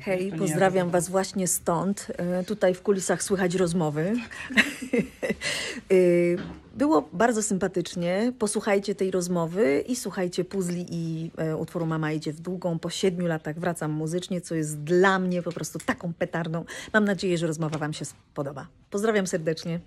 Hej, pozdrawiam Was właśnie stąd. E, tutaj w kulisach słychać rozmowy. E, było bardzo sympatycznie. Posłuchajcie tej rozmowy i słuchajcie puzli i e, utworu Mama idzie w długą. Po siedmiu latach wracam muzycznie, co jest dla mnie po prostu taką petardą. Mam nadzieję, że rozmowa Wam się spodoba. Pozdrawiam serdecznie.